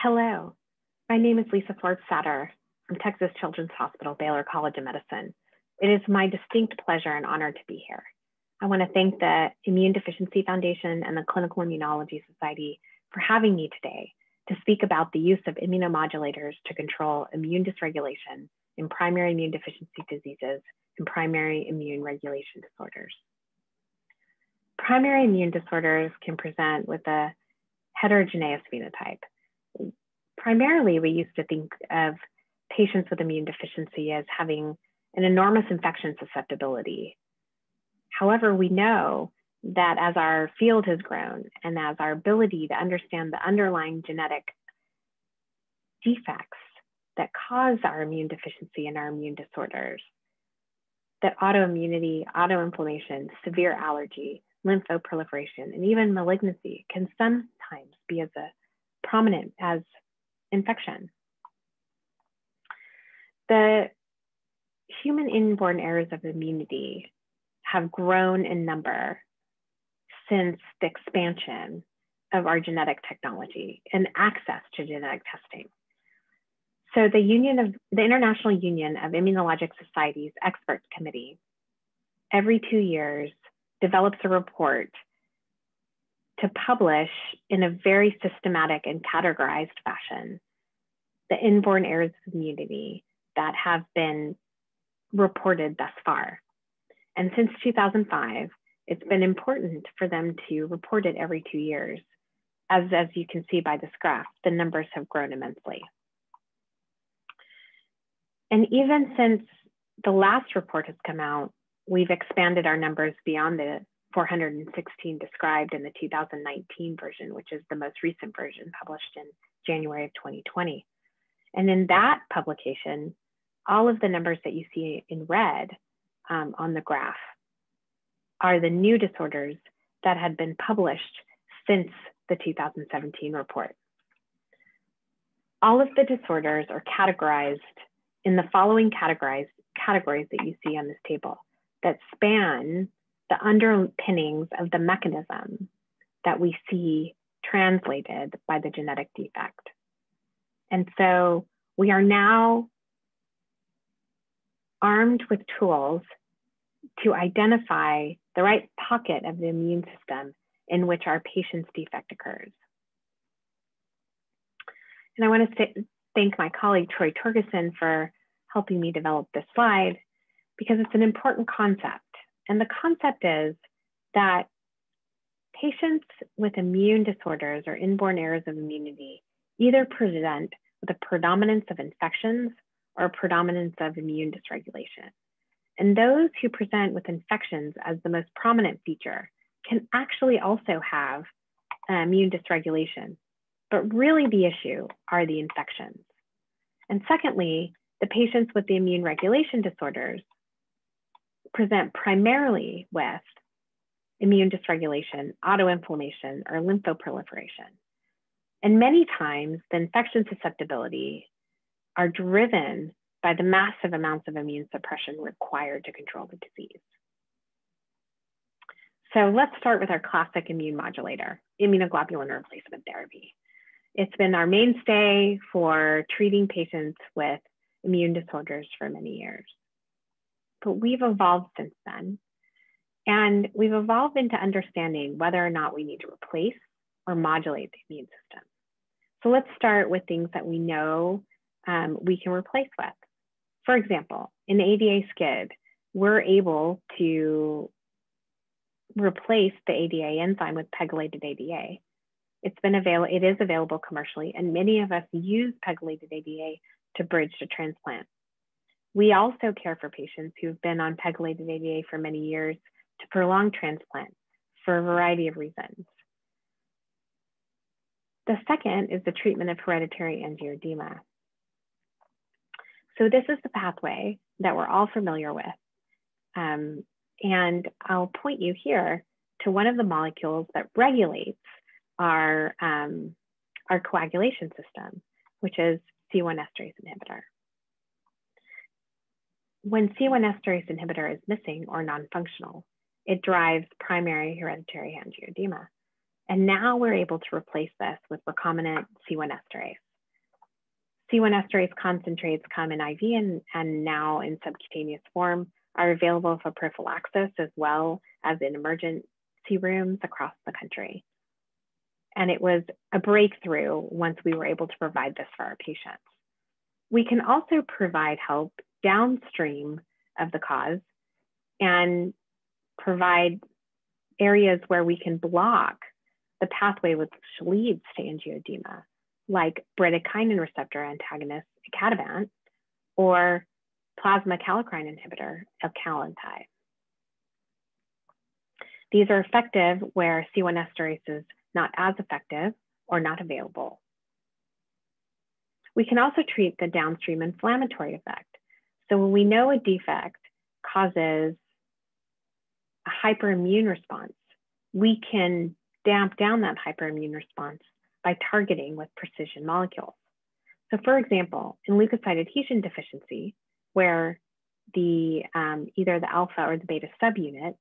Hello, my name is Lisa Forbes Satter from Texas Children's Hospital, Baylor College of Medicine. It is my distinct pleasure and honor to be here. I want to thank the Immune Deficiency Foundation and the Clinical Immunology Society for having me today to speak about the use of immunomodulators to control immune dysregulation in primary immune deficiency diseases and primary immune regulation disorders. Primary immune disorders can present with a heterogeneous phenotype. Primarily, we used to think of patients with immune deficiency as having an enormous infection susceptibility. However, we know that as our field has grown and as our ability to understand the underlying genetic defects that cause our immune deficiency and our immune disorders, that autoimmunity, autoinflammation, severe allergy, lymphoproliferation, and even malignancy can sometimes be as a prominent as infection. The human inborn errors of immunity have grown in number since the expansion of our genetic technology and access to genetic testing. So the Union of the International Union of Immunologic Societies Expert Committee every two years develops a report to publish in a very systematic and categorized fashion the inborn errors of immunity that have been reported thus far. And since 2005, it's been important for them to report it every two years. As, as you can see by this graph, the numbers have grown immensely. And even since the last report has come out, we've expanded our numbers beyond the 416 described in the 2019 version, which is the most recent version published in January of 2020. And in that publication, all of the numbers that you see in red um, on the graph are the new disorders that had been published since the 2017 report. All of the disorders are categorized in the following categories, categories that you see on this table that span the underpinnings of the mechanism that we see translated by the genetic defect. And so we are now armed with tools to identify the right pocket of the immune system in which our patient's defect occurs. And I want to thank my colleague Troy Torgerson for helping me develop this slide because it's an important concept. And the concept is that patients with immune disorders or inborn errors of immunity either present with a predominance of infections or a predominance of immune dysregulation. And those who present with infections as the most prominent feature can actually also have uh, immune dysregulation. But really the issue are the infections. And secondly, the patients with the immune regulation disorders present primarily with immune dysregulation, autoinflammation, or lymphoproliferation. And many times the infection susceptibility are driven by the massive amounts of immune suppression required to control the disease. So let's start with our classic immune modulator, immunoglobulin replacement therapy. It's been our mainstay for treating patients with immune disorders for many years. But we've evolved since then. And we've evolved into understanding whether or not we need to replace or modulate the immune system. So let's start with things that we know um, we can replace with. For example, in ADA SCID, we're able to replace the ADA enzyme with pegylated ADA. It's been available, it is available commercially, and many of us use pegylated ADA to bridge to transplant. We also care for patients who've been on pegylated ADA for many years to prolong transplant for a variety of reasons. The second is the treatment of hereditary angioedema. So this is the pathway that we're all familiar with. Um, and I'll point you here to one of the molecules that regulates our, um, our coagulation system, which is C1 esterase inhibitor. When C1 esterase inhibitor is missing or non-functional, it drives primary hereditary angioedema. And now we're able to replace this with recombinant C1 esterase. C1 esterase concentrates come in IV and, and now in subcutaneous form are available for prophylaxis as well as in emergency rooms across the country. And it was a breakthrough once we were able to provide this for our patients. We can also provide help downstream of the cause and provide areas where we can block the pathway which leads to angioedema, like bradykinin receptor antagonist icatibant or plasma kallikrein inhibitor ecallantide. These are effective where C1 esterase is not as effective or not available. We can also treat the downstream inflammatory effect. So when we know a defect causes a hyperimmune response, we can damp down that hyperimmune response by targeting with precision molecules. So for example, in leukocyte adhesion deficiency, where the um, either the alpha or the beta subunit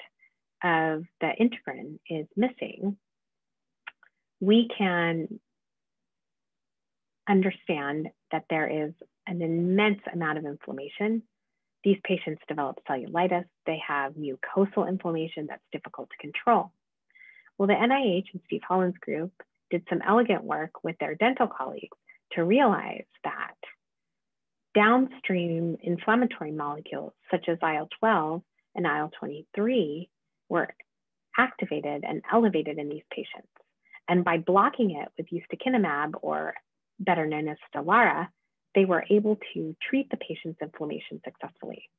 of the integrin is missing, we can understand that there is an immense amount of inflammation. These patients develop cellulitis. They have mucosal inflammation that's difficult to control. Well, the NIH and Steve Holland's group did some elegant work with their dental colleagues to realize that downstream inflammatory molecules such as IL-12 and IL-23 were activated and elevated in these patients. And by blocking it with ustekinumab, or better known as Stelara, they were able to treat the patient's inflammation successfully.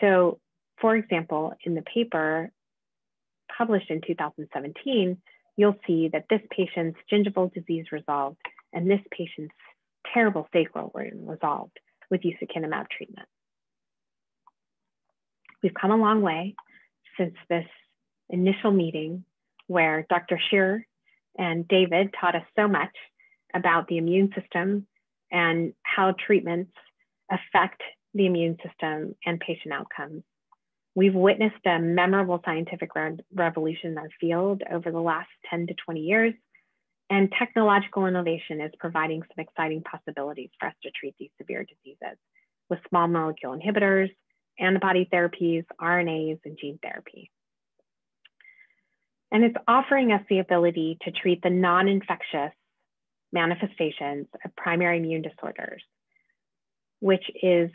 So, for example, in the paper published in 2017, you'll see that this patient's gingival disease resolved and this patient's terrible sacral wound resolved with ustekinumab treatment. We've come a long way since this initial meeting where Dr. Shearer and David taught us so much about the immune system and how treatments affect the immune system and patient outcomes. We've witnessed a memorable scientific re revolution in our field over the last 10 to 20 years, and technological innovation is providing some exciting possibilities for us to treat these severe diseases with small molecule inhibitors, antibody therapies, RNAs, and gene therapy. And it's offering us the ability to treat the non-infectious manifestations of primary immune disorders, which is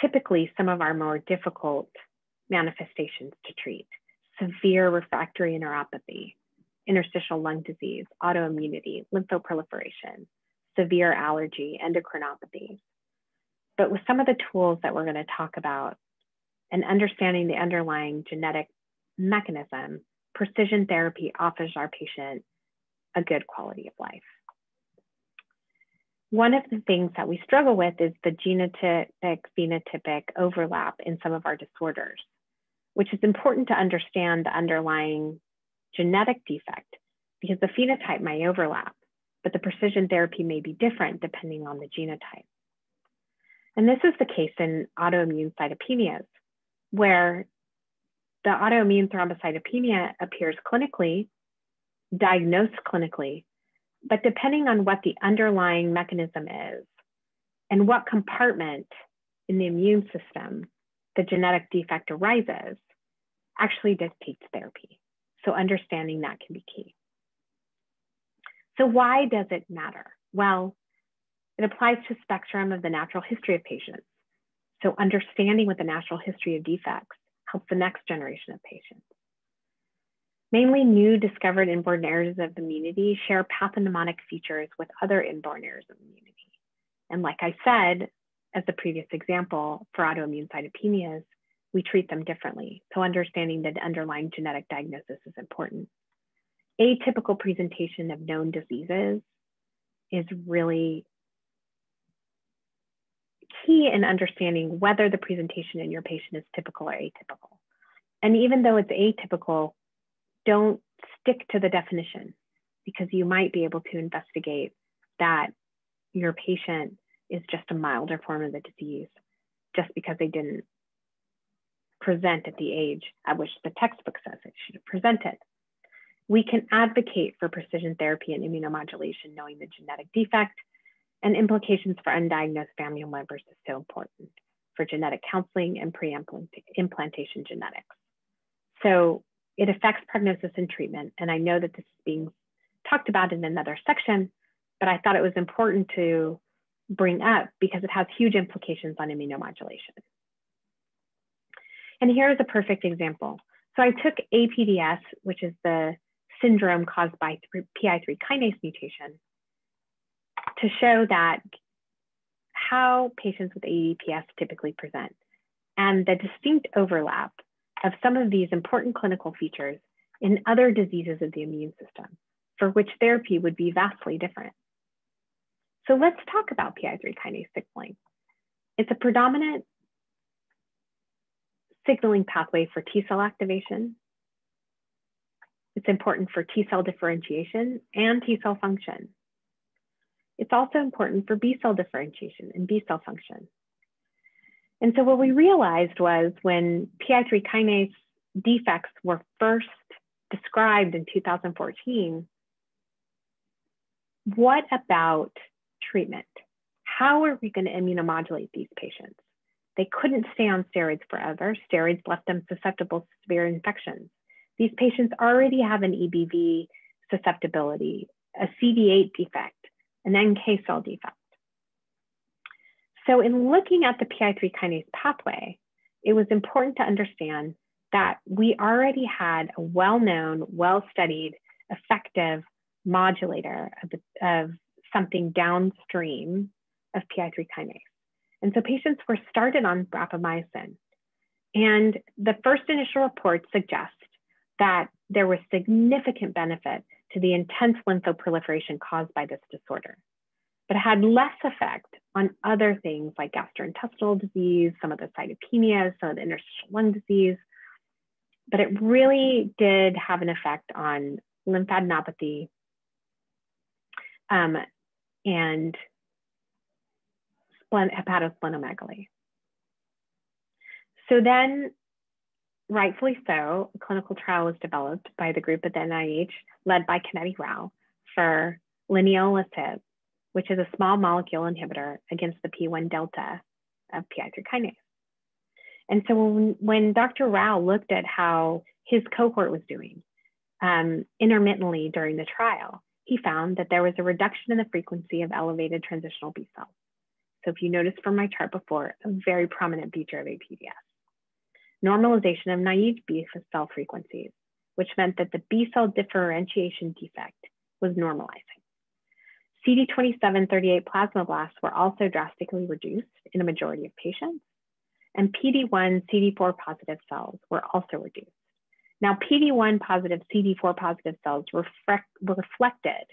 typically some of our more difficult manifestations to treat. Severe refractory enteropathy, interstitial lung disease, autoimmunity, lymphoproliferation, severe allergy, endocrinopathy. But with some of the tools that we're going to talk about and understanding the underlying genetic mechanism, precision therapy offers our patient a good quality of life. One of the things that we struggle with is the genotypic phenotypic overlap in some of our disorders, which is important to understand the underlying genetic defect because the phenotype may overlap, but the precision therapy may be different depending on the genotype. And this is the case in autoimmune cytopenias, where the autoimmune thrombocytopenia appears clinically, diagnosed clinically, but depending on what the underlying mechanism is and what compartment in the immune system the genetic defect arises, actually dictates therapy. So understanding that can be key. So why does it matter? Well, it applies to spectrum of the natural history of patients. So understanding what the natural history of defects helps the next generation of patients. Mainly new discovered inborn errors of immunity share pathognomonic features with other inborn errors of immunity. And like I said, as the previous example for autoimmune cytopenias, we treat them differently. So understanding the underlying genetic diagnosis is important. Atypical presentation of known diseases is really key in understanding whether the presentation in your patient is typical or atypical. And even though it's atypical, don't stick to the definition because you might be able to investigate that your patient is just a milder form of the disease just because they didn't present at the age at which the textbook says it should have presented. We can advocate for precision therapy and immunomodulation knowing the genetic defect and implications for undiagnosed family members is so important for genetic counseling and pre-implantation genetics. So it affects prognosis and treatment. And I know that this is being talked about in another section, but I thought it was important to bring up because it has huge implications on immunomodulation. And here's a perfect example. So I took APDS, which is the syndrome caused by PI3 kinase mutation, to show that how patients with AEDPS typically present and the distinct overlap of some of these important clinical features in other diseases of the immune system for which therapy would be vastly different. So let's talk about PI3 kinase signaling. It's a predominant signaling pathway for T cell activation. It's important for T cell differentiation and T cell function. It's also important for B cell differentiation and B cell function. And so what we realized was when PI3 kinase defects were first described in 2014, what about treatment? How are we going to immunomodulate these patients? They couldn't stay on steroids forever. Steroids left them susceptible to severe infections. These patients already have an EBV susceptibility, a CD8 defect, an NK cell defect. So in looking at the PI3 kinase pathway, it was important to understand that we already had a well-known, well-studied, effective modulator of, the, of something downstream of PI3 kinase. And so patients were started on rapamycin. And the first initial reports suggest that there was significant benefit to the intense lymphoproliferation caused by this disorder. But had less effect on other things like gastrointestinal disease, some of the cytopenias, some of the interstitial lung disease. But it really did have an effect on lymphadenopathy um, and hepatosplenomegaly. So then rightfully so, a clinical trial was developed by the group at the NIH led by Koneti Rao for leniolisib, which is a small molecule inhibitor against the P1 delta of PI3 kinase. And so when, when Dr. Rao looked at how his cohort was doing um, intermittently during the trial, he found that there was a reduction in the frequency of elevated transitional B cells. So if you notice from my chart before, a very prominent feature of APDS normalization of naive B cell frequencies, which meant that the B cell differentiation defect was normalizing. CD2738 plasmablasts were also drastically reduced in a majority of patients, and PD1 CD4 positive cells were also reduced. Now, PD1 positive CD4 positive cells reflect, reflected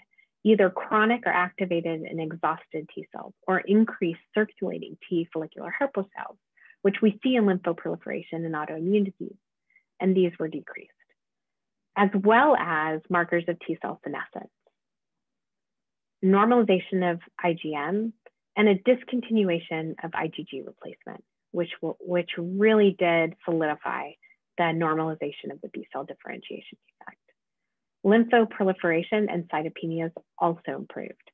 either chronic or activated and exhausted T cells or increased circulating T follicular helper cells, which we see in lymphoproliferation and autoimmune disease, and these were decreased, as well as markers of T cell senescence, normalization of IgM, and a discontinuation of IgG replacement, which, will, which really did solidify the normalization of the B cell differentiation effect. Lymphoproliferation and cytopenias also improved.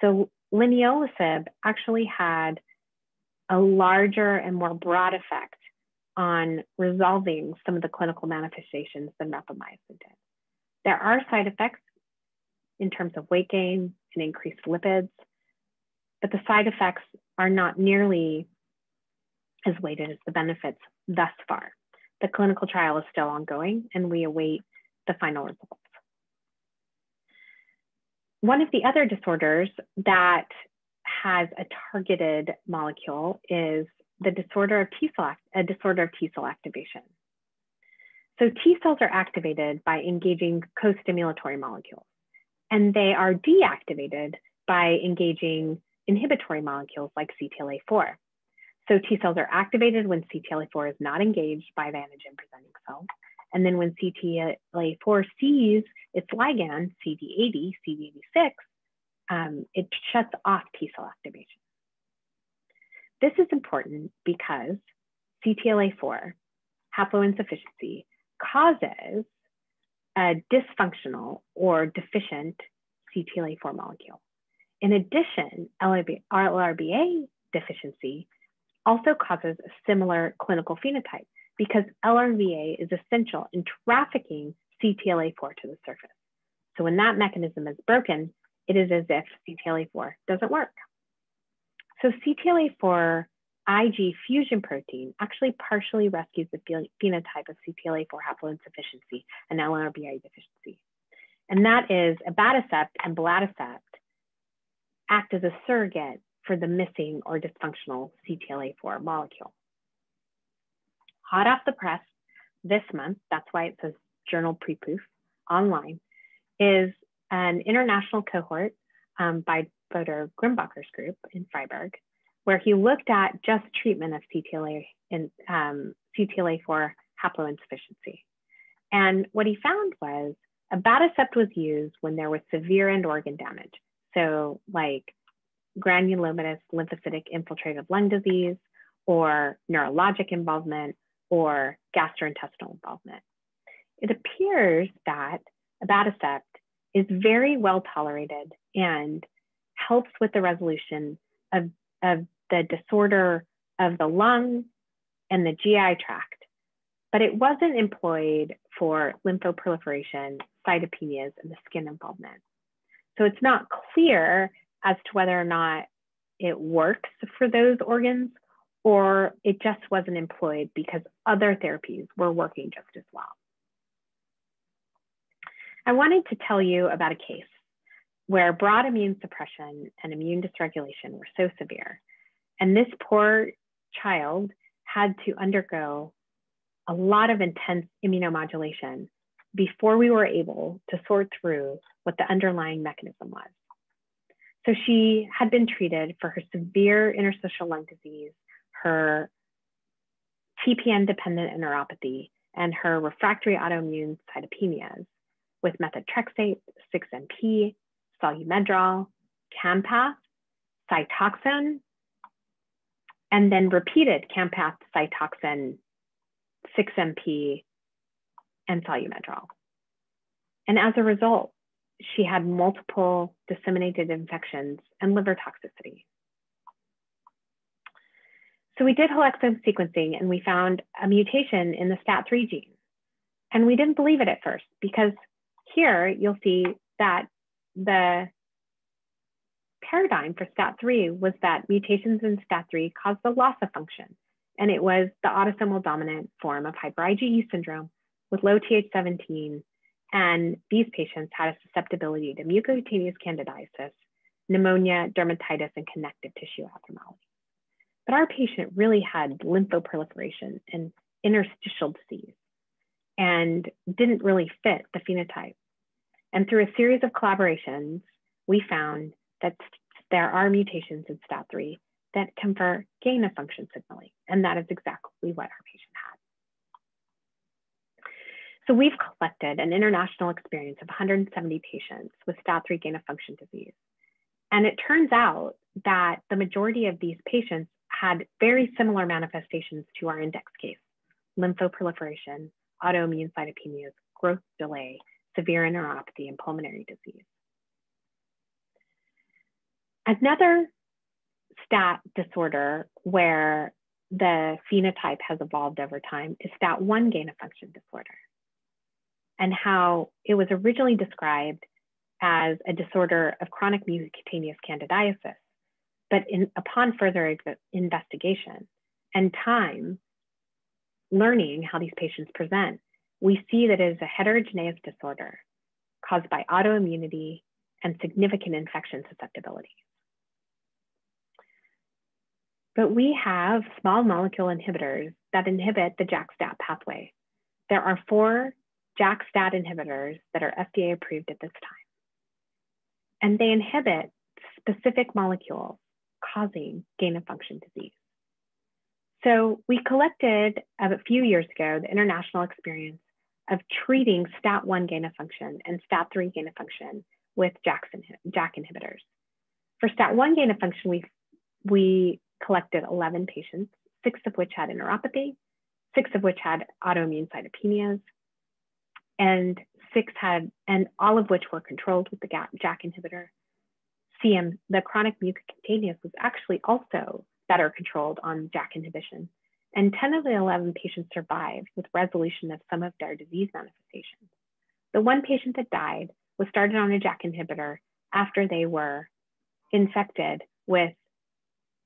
So leniolisib actually had a larger and more broad effect on resolving some of the clinical manifestations than rapamycin did. There are side effects in terms of weight gain and increased lipids, but the side effects are not nearly as weighted as the benefits thus far. The clinical trial is still ongoing and we await the final results. One of the other disorders that has a targeted molecule is the disorder of T cell, a disorder of T cell activation. So T cells are activated by engaging co-stimulatory molecules, and they are deactivated by engaging inhibitory molecules like CTLA-4. So T cells are activated when CTLA-4 is not engaged by the antigen presenting cells. And then when CTLA-4 sees its ligand, CD80, CD86, um, it shuts off T cell activation. This is important because CTLA4 haploinsufficiency causes a dysfunctional or deficient CTLA4 molecule. In addition, LRBA deficiency also causes a similar clinical phenotype because LRBA is essential in trafficking CTLA4 to the surface. So when that mechanism is broken, it is as if CTLA4 doesn't work. So CTLA4 Ig fusion protein actually partially rescues the phenotype of CTLA4 haploinsufficiency and LRBA deficiency. And that is abatacept and belatacept act as a surrogate for the missing or dysfunctional CTLA4 molecule. Hot off the press this month, that's why it says journal preproof online, is an international cohort um, by Bodo Grimbacher's group in Freiburg, where he looked at just treatment of CTLA in um, CTLA4 haploinsufficiency. And what he found was abatacept was used when there was severe end organ damage. So like granulomatous lymphocytic infiltrative lung disease or neurologic involvement or gastrointestinal involvement. It appears that abatacept is very well tolerated and helps with the resolution of, of the disorder of the lung and the GI tract, but it wasn't employed for lymphoproliferation, cytopenias, and the skin involvement. So it's not clear as to whether or not it works for those organs or it just wasn't employed because other therapies were working just as well. I wanted to tell you about a case where broad immune suppression and immune dysregulation were so severe. And this poor child had to undergo a lot of intense immunomodulation before we were able to sort through what the underlying mechanism was. So she had been treated for her severe interstitial lung disease, her TPN dependent enteropathy, and her refractory autoimmune cytopenias with methotrexate, 6MP, Solu-Medrol, Campath, Cytoxan, and then repeated Campath, Cytoxan, 6MP, and Solu-Medrol. And as a result, she had multiple disseminated infections and liver toxicity. So we did whole exome sequencing and we found a mutation in the STAT3 gene. And we didn't believe it at first because here you'll see that the paradigm for STAT3 was that mutations in STAT3 caused the loss of function. And it was the autosomal dominant form of hyper IgE syndrome with low Th17 and these patients had a susceptibility to mucocutaneous candidiasis, pneumonia, dermatitis, and connective tissue abnormalities. But our patient really had lymphoproliferation and interstitial disease and didn't really fit the phenotype. And through a series of collaborations, we found that there are mutations in STAT3 that confer gain of function signaling. And that is exactly what our patient had. So we've collected an international experience of 170 patients with STAT3 gain of function disease. And it turns out that the majority of these patients had very similar manifestations to our index case, lymphoproliferation, autoimmune cytopenias, growth delay, severe enteropathy, and pulmonary disease. Another STAT disorder where the phenotype has evolved over time is STAT1 gain of function disorder and how it was originally described as a disorder of chronic mucocutaneous candidiasis. But in, upon further investigation and time, learning how these patients present, we see that it is a heterogeneous disorder caused by autoimmunity and significant infection susceptibility. But we have small molecule inhibitors that inhibit the JAK-STAT pathway. There are four JAK-STAT inhibitors that are FDA approved at this time. And they inhibit specific molecules causing gain of function disease. So we collected uh, a few years ago the international experience of treating STAT1 gain of function and STAT3 gain of function with JAK inhibitors. For STAT1 gain of function, we, we collected 11 patients, six of which had enteropathy, six of which had autoimmune cytopenias, and six had, and all of which were controlled with the JAK inhibitor. CM, the chronic mucocutaneous was actually also better controlled on JAK inhibition. And 10 of the 11 patients survived with resolution of some of their disease manifestations. The one patient that died was started on a JAK inhibitor after they were infected with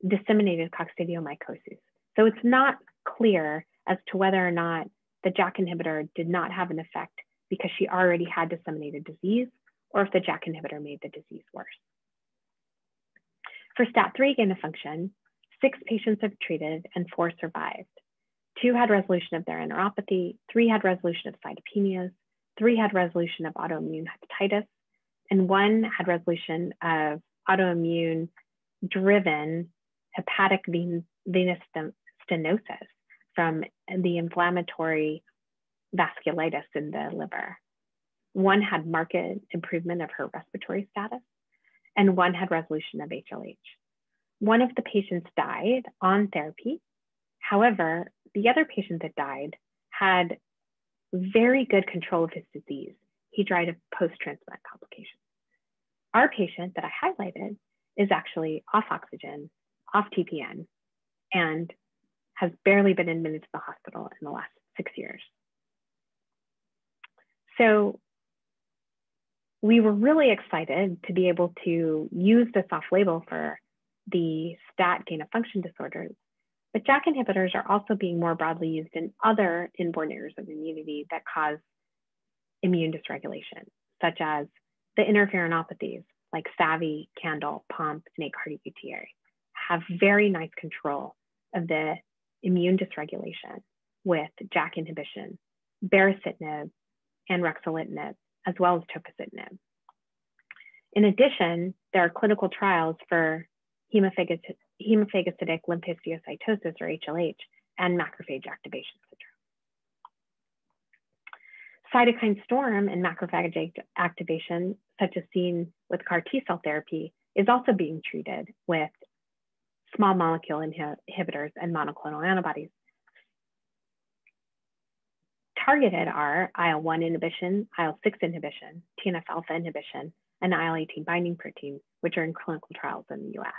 disseminated coccidiomycosis. So it's not clear as to whether or not the JAK inhibitor did not have an effect because she already had disseminated disease or if the JAK inhibitor made the disease worse. For STAT3 gain of function, six patients have treated and four survived. Two had resolution of their enteropathy, three had resolution of cytopenias, three had resolution of autoimmune hepatitis, and one had resolution of autoimmune driven hepatic venous stenosis from the inflammatory vasculitis in the liver. One had marked improvement of her respiratory status, and one had resolution of HLH. One of the patients died on therapy. However, the other patient that died had very good control of his disease. He died of post-transplant complications. Our patient that I highlighted is actually off oxygen, off TPN, and has barely been admitted to the hospital in the last six years. So we were really excited to be able to use this off label for the STAT gain of function disorders. But JAK inhibitors are also being more broadly used in other inborn errors of immunity that cause immune dysregulation, such as the interferonopathies like SAVI, CANDLE, POMP, and Aicardi-Goutières have very nice control of the immune dysregulation with JAK inhibition, baricitinib, and ruxolitinib, as well as tofacitinib. In addition, there are clinical trials for hemophagocytic lymphohistiocytosis, or HLH, and macrophage activation syndrome. Cytokine storm and macrophage activation, such as seen with CAR T cell therapy, is also being treated with small molecule inhibitors and monoclonal antibodies. Targeted are IL-1 inhibition, IL-6 inhibition, TNF-alpha inhibition, and IL-18 binding protein, which are in clinical trials in the US.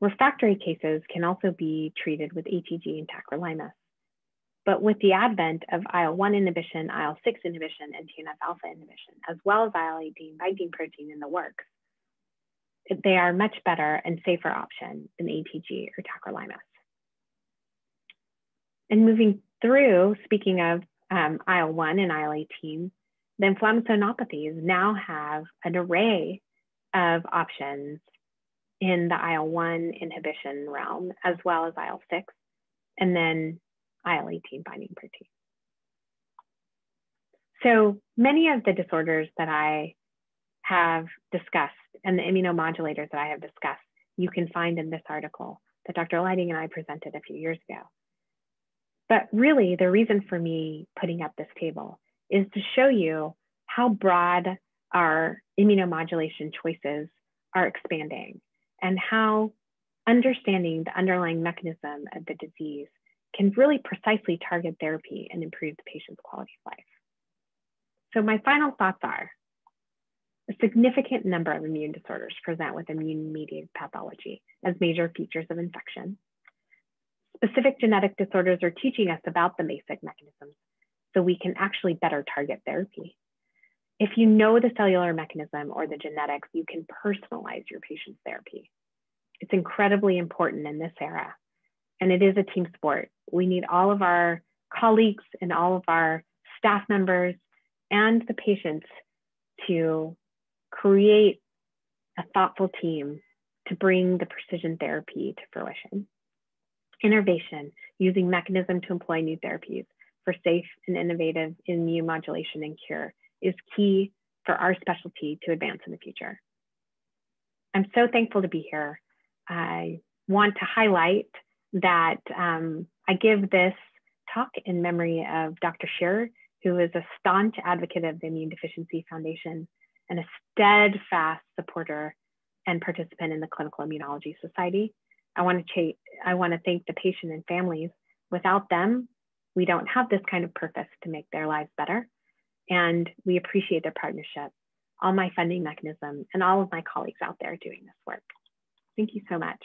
Refractory cases can also be treated with ATG and tacrolimus. But with the advent of IL-1 inhibition, IL-6 inhibition, and TNF-alpha inhibition, as well as IL-18 binding protein in the works, they are much better and safer option than ATG or tacrolimus. And moving through, speaking of um, IL-1 and IL-18, the inflammasomopathies now have an array of options in the IL-1 inhibition realm, as well as IL-6, and then IL-18 binding protein. So many of the disorders that I have discussed and the immunomodulators that I have discussed, you can find in this article that Dr. Leiding and I presented a few years ago. But really, the reason for me putting up this table is to show you how broad our immunomodulation choices are expanding and how understanding the underlying mechanism of the disease can really precisely target therapy and improve the patient's quality of life. So my final thoughts are, a significant number of immune disorders present with immune-mediated pathology as major features of infection. Specific genetic disorders are teaching us about the basic mechanisms so we can actually better target therapy. If you know the cellular mechanism or the genetics, you can personalize your patient's therapy. It's incredibly important in this era, and it is a team sport. We need all of our colleagues and all of our staff members and the patients to create a thoughtful team to bring the precision therapy to fruition. Innovation, using mechanism to employ new therapies for safe and innovative immune modulation and cure is key for our specialty to advance in the future. I'm so thankful to be here. I want to highlight that um, I give this talk in memory of Dr. Shearer, who is a staunch advocate of the Immune Deficiency Foundation and a steadfast supporter and participant in the Clinical Immunology Society. I want to I want to thank the patient and families. Without them, we don't have this kind of purpose to make their lives better. And we appreciate their partnership. all my funding mechanism, and all of my colleagues out there doing this work. Thank you so much.